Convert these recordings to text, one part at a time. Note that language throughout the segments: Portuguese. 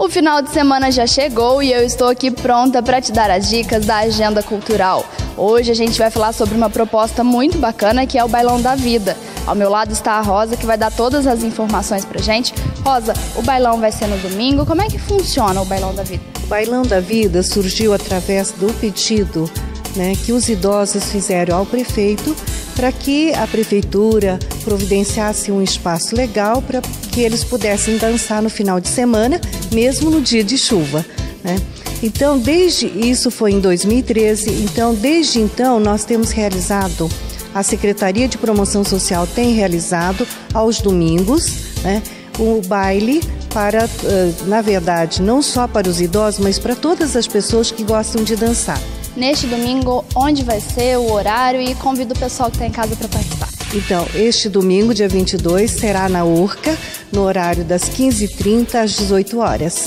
O final de semana já chegou e eu estou aqui pronta para te dar as dicas da agenda cultural. Hoje a gente vai falar sobre uma proposta muito bacana que é o Bailão da Vida. Ao meu lado está a Rosa que vai dar todas as informações pra gente. Rosa, o bailão vai ser no domingo. Como é que funciona o Bailão da Vida? O Bailão da Vida surgiu através do pedido né, que os idosos fizeram ao prefeito para que a prefeitura providenciasse um espaço legal para que eles pudessem dançar no final de semana, mesmo no dia de chuva. Né? Então, desde isso foi em 2013. Então, desde então nós temos realizado, a Secretaria de Promoção Social tem realizado aos domingos, né, o baile para, na verdade, não só para os idosos, mas para todas as pessoas que gostam de dançar neste domingo, onde vai ser, o horário e convido o pessoal que está em casa para participar. Então, este domingo, dia 22, será na Urca, no horário das 15h30 às 18 horas.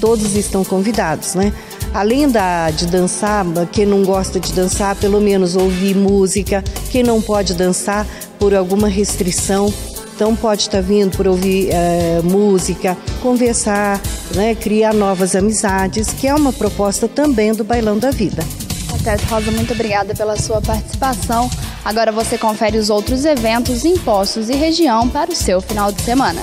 Todos estão convidados, né? Além da, de dançar, quem não gosta de dançar, pelo menos ouvir música. Quem não pode dançar por alguma restrição, então pode estar vindo por ouvir é, música, conversar, né, criar novas amizades, que é uma proposta também do Bailão da Vida. Certo, Rosa, muito obrigada pela sua participação. Agora você confere os outros eventos, impostos e região para o seu final de semana.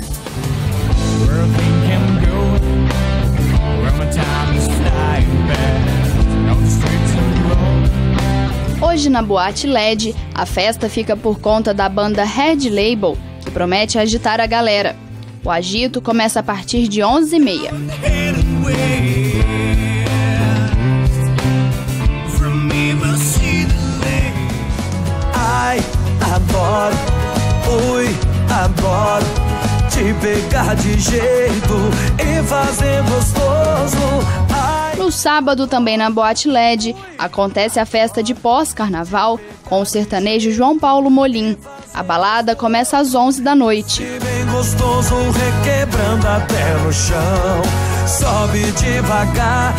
Hoje na Boate LED, a festa fica por conta da banda Red Label, que promete agitar a galera. O agito começa a partir de 11h30. Pegar de jeito e fazer gostoso. No sábado, também na Boate LED, acontece a festa de pós-carnaval com o sertanejo João Paulo Molim. A balada começa às 11 da noite. Gostoso, devagar,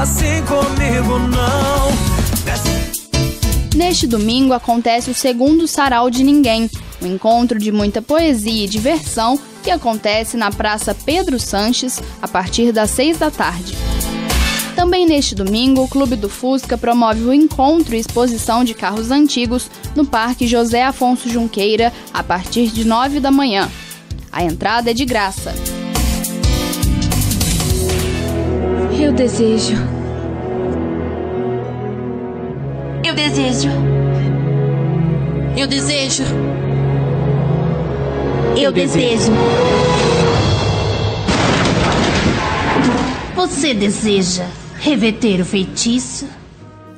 assim comigo. Neste domingo acontece o segundo Sarau de Ninguém, um encontro de muita poesia e diversão que acontece na Praça Pedro Sanches a partir das seis da tarde. Também neste domingo, o Clube do Fusca promove o encontro e exposição de carros antigos no Parque José Afonso Junqueira a partir de nove da manhã. A entrada é de graça. Eu desejo Eu desejo. Eu desejo. Eu desejo. Você deseja reverter o feitiço?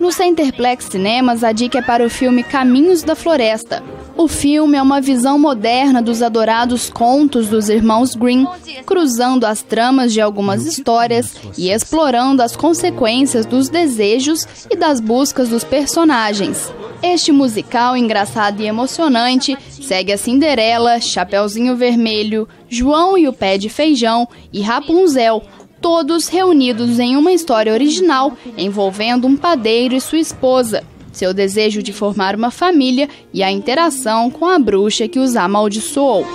No Centerplex Cinemas, a dica é para o filme Caminhos da Floresta, o filme é uma visão moderna dos adorados contos dos irmãos Grimm, cruzando as tramas de algumas histórias e explorando as consequências dos desejos e das buscas dos personagens. Este musical engraçado e emocionante segue a Cinderela, Chapeuzinho Vermelho, João e o Pé de Feijão e Rapunzel, todos reunidos em uma história original envolvendo um padeiro e sua esposa seu desejo de formar uma família e a interação com a bruxa que os amaldiçoou.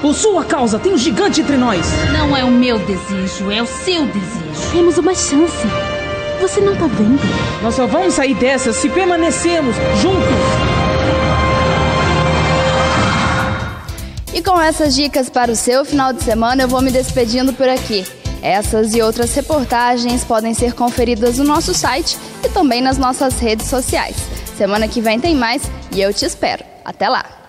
Por sua causa, tem um gigante entre nós. Não é o meu desejo, é o seu desejo. Temos uma chance. Você não tá vendo? Nós só vamos sair dessa se permanecermos juntos. E com essas dicas para o seu final de semana, eu vou me despedindo por aqui. Essas e outras reportagens podem ser conferidas no nosso site e também nas nossas redes sociais. Semana que vem tem mais e eu te espero. Até lá!